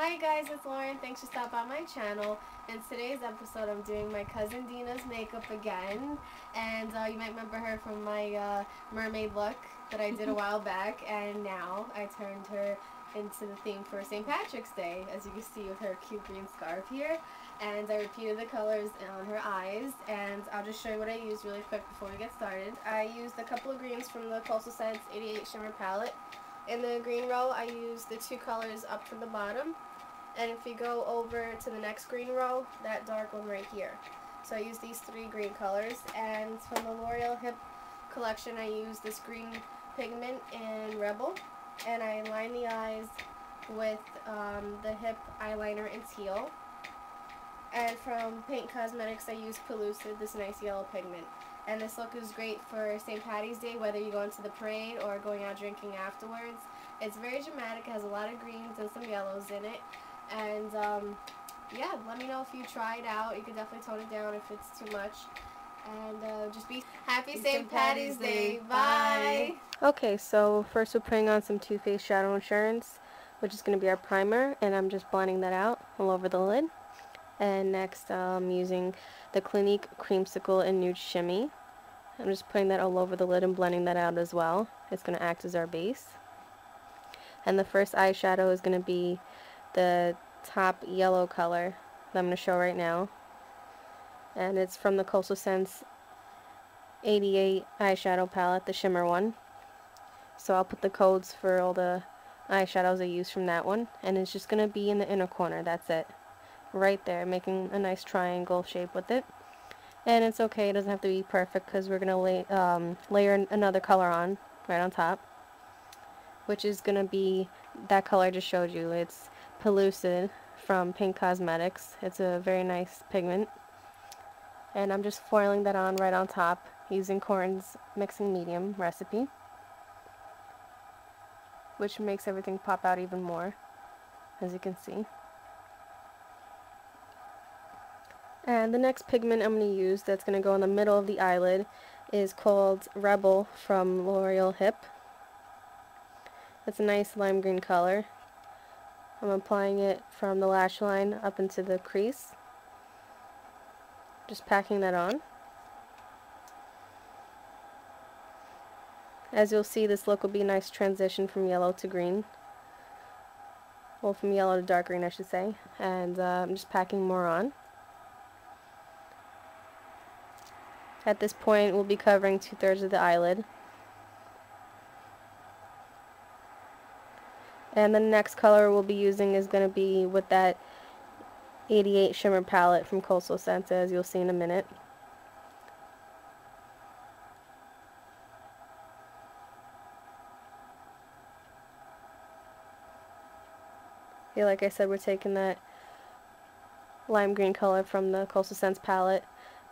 Hi guys, it's Lauren. Thanks for stopping by my channel. In today's episode, I'm doing my cousin Dena's makeup again. And uh, you might remember her from my uh, mermaid look that I did a while back. And now I turned her into the theme for St. Patrick's Day, as you can see with her cute green scarf here. And I repeated the colors on her eyes. And I'll just show you what I used really quick before we get started. I used a couple of greens from the Coastal Scents 88 Shimmer Palette. In the green row, I used the two colors up from the bottom. And if you go over to the next green row, that dark one right here. So I use these three green colors. And from the L'Oreal Hip collection, I use this green pigment in Rebel. And I line the eyes with um, the Hip eyeliner in teal. And from Paint Cosmetics, I use Pellucid, this nice yellow pigment. And this look is great for St. Patty's Day, whether you're going to the parade or going out drinking afterwards. It's very dramatic. It has a lot of greens and some yellows in it. And, um, yeah, let me know if you try it out. You can definitely tone it down if it's too much. And uh, just be happy St. Patty's Day. Bye. Okay, so first we're putting on some Too Faced Shadow Insurance, which is going to be our primer, and I'm just blending that out all over the lid. And next I'm using the Clinique Creamsicle and Nude Shimmy. I'm just putting that all over the lid and blending that out as well. It's going to act as our base. And the first eyeshadow is going to be the top yellow color that I'm going to show right now. And it's from the Coastal Scents 88 eyeshadow palette, the shimmer one. So I'll put the codes for all the eyeshadows I use from that one. And it's just going to be in the inner corner, that's it. Right there, making a nice triangle shape with it. And it's okay, it doesn't have to be perfect because we're going to lay, um, layer another color on, right on top. Which is going to be that color I just showed you. It's Pellucid from Paint Cosmetics. It's a very nice pigment. And I'm just foiling that on right on top using Corn's Mixing Medium recipe. Which makes everything pop out even more, as you can see. And the next pigment I'm going to use that's going to go in the middle of the eyelid is called Rebel from L'Oreal Hip. It's a nice lime green color. I'm applying it from the lash line up into the crease. Just packing that on. As you'll see, this look will be a nice transition from yellow to green. Well, from yellow to dark green, I should say. And uh, I'm just packing more on. At this point, we'll be covering two-thirds of the eyelid. And the next color we'll be using is going to be with that 88 Shimmer palette from Coastal Scents, as you'll see in a minute. Yeah, like I said, we're taking that lime green color from the Coastal Scents palette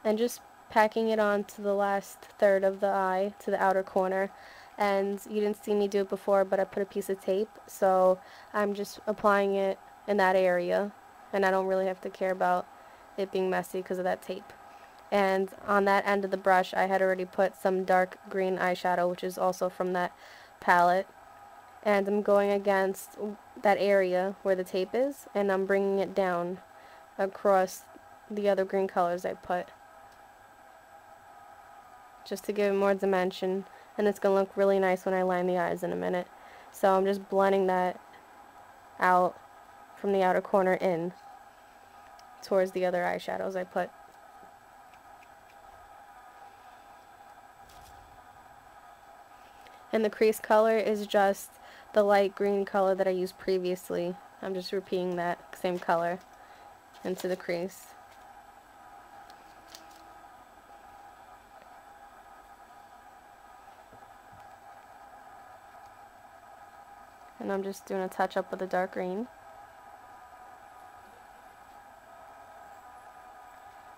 and just packing it on to the last third of the eye, to the outer corner. And you didn't see me do it before, but I put a piece of tape, so I'm just applying it in that area. And I don't really have to care about it being messy because of that tape. And on that end of the brush, I had already put some dark green eyeshadow, which is also from that palette. And I'm going against that area where the tape is, and I'm bringing it down across the other green colors I put just to give it more dimension and it's going to look really nice when I line the eyes in a minute. So I'm just blending that out from the outer corner in towards the other eyeshadows I put. And the crease color is just the light green color that I used previously. I'm just repeating that same color into the crease. And I'm just doing a touch up with a dark green.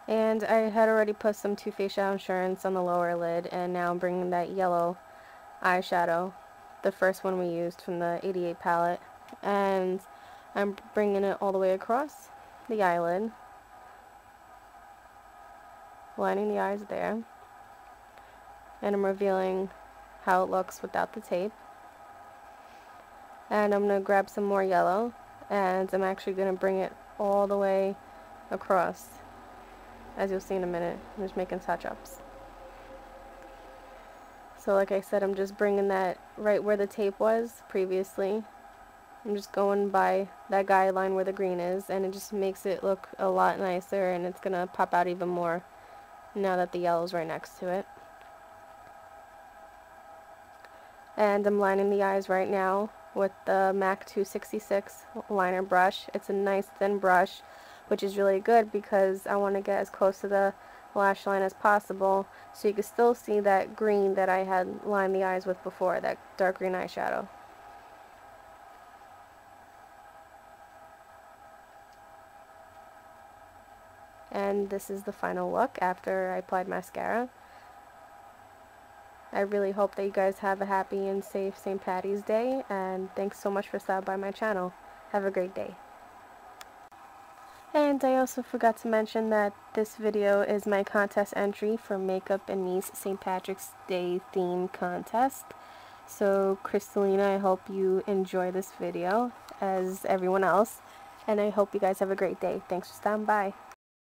And I had already put some Too Faced Shadow Insurance on the lower lid, and now I'm bringing that yellow eyeshadow, the first one we used from the 88 palette, and I'm bringing it all the way across the eyelid, lining the eyes there, and I'm revealing how it looks without the tape and I'm going to grab some more yellow And I'm actually going to bring it all the way across. As you'll see in a minute. I'm just making touch-ups. So like I said, I'm just bringing that right where the tape was previously. I'm just going by that guideline where the green is and it just makes it look a lot nicer and it's going to pop out even more now that the yellow's right next to it. And I'm lining the eyes right now with the MAC 266 liner brush. It's a nice thin brush which is really good because I want to get as close to the lash line as possible so you can still see that green that I had lined the eyes with before, that dark green eyeshadow. And this is the final look after I applied mascara. I really hope that you guys have a happy and safe St. Patty's Day and thanks so much for stopping by my channel. Have a great day. And I also forgot to mention that this video is my contest entry for Makeup and Me's St. Patrick's Day theme contest. So Crystalina, I hope you enjoy this video as everyone else. And I hope you guys have a great day. Thanks for stopping by.